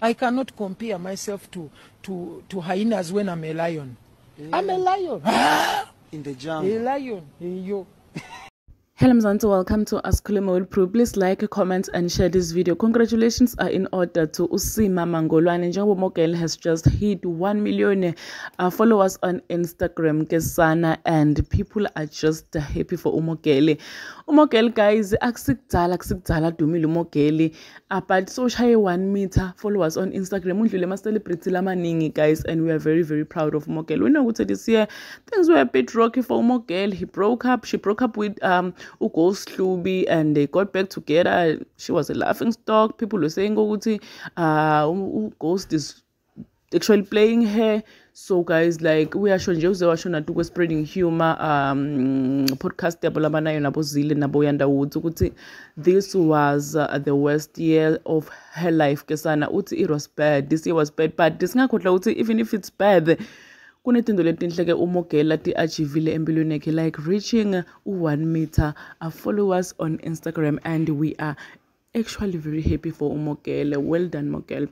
I cannot compare myself to to to hyenas when I'm a lion. I'm a lion. In the jungle. a lion. Yo. Hello Mzansi, welcome to Askhulume with Prue. Please like, comment and share this video. Congratulations are in order to Usima Mangolwane. Njengoba Mogel has just hit 1 million uh, followers on Instagram kesana and people are just happy for Umogele. Umogele guys, akusikudala akusikudala dumile Umogele. Uh, but so ushaye 1 meter followers on Instagram. Undlule ama celebrity lamaningi guys and we are very very proud of Umogele. We know ukuthi this year things were a bit rocky for Umogele. He broke up, she broke up with um uGhost Hlubi and they got back together. She was a laughing stock. People were saying ukuthi uh uGhost is actually playing her. So guys, like we are showing uze washo nathi kwe spreading humor um podcast yabo labanayo nabo Zile nabo Yanda Woods ukuthi this was uh, the worst year of her life kesana uthi it was bad this year was bad but singakhohlwa ukuthi even if it's bad kunetinto letinhle-ke umogela ti-achivile empilweni yakhe like reaching u-one meter uh, us on instagram and we are actually very happy for umogele well done mogel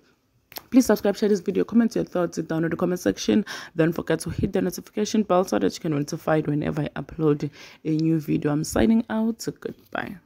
Please subscribe, share this video, comment your thoughts down in the comment section. Don't forget to hit the notification bell so that you can notified whenever I upload a new video. I'm signing out. Goodbye.